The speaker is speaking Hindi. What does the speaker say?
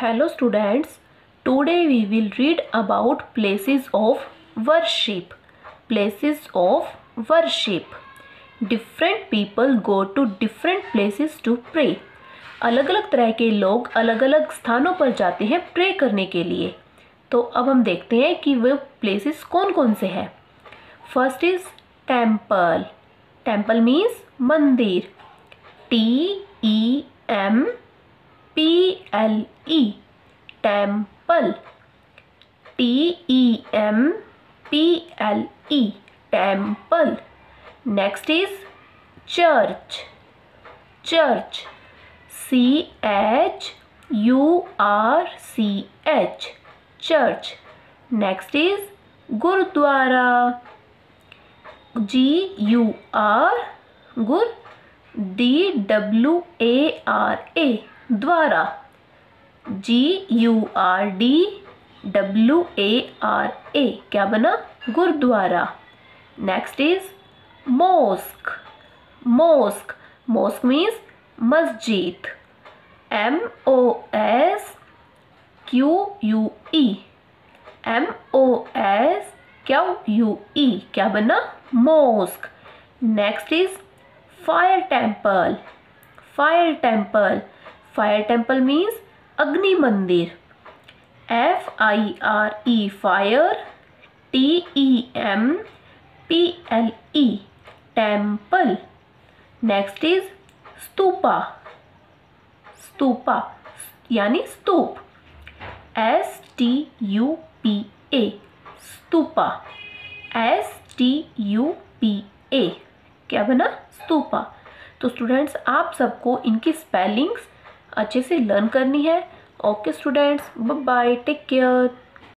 Hello students today we will read about places of worship places of worship different people go to different places to pray अलग अलग तरह के लोग अलग अलग स्थानों पर जाते हैं प्रे करने के लिए. तो अब हम देखते हैं कि वे प्लेसेस कौन कौन से हैं. First is temple temple means mandir. T E M P L temple T E M P L E temple. Next is church church C H U R C H church next is gurudwara G U R गुर D W A R A द्वारा G U R D W A R A क्या बना? Gurudwara. Next is mosque mosque mosque means masjid M O S Q U E M O S Q U E क्या बना? Mosque next is fire temple fire temple fire temple means agni mandir. F I R E fire T E M P L E temple next is stupa stupa यानी स्तूप। S T U P A stupa. S T U P A क्या बना? स्तूपा। तो स्टूडेंट्स आप सबको इनकी स्पेलिंग्स अच्छे से लर्न करनी है। Okay students bye take care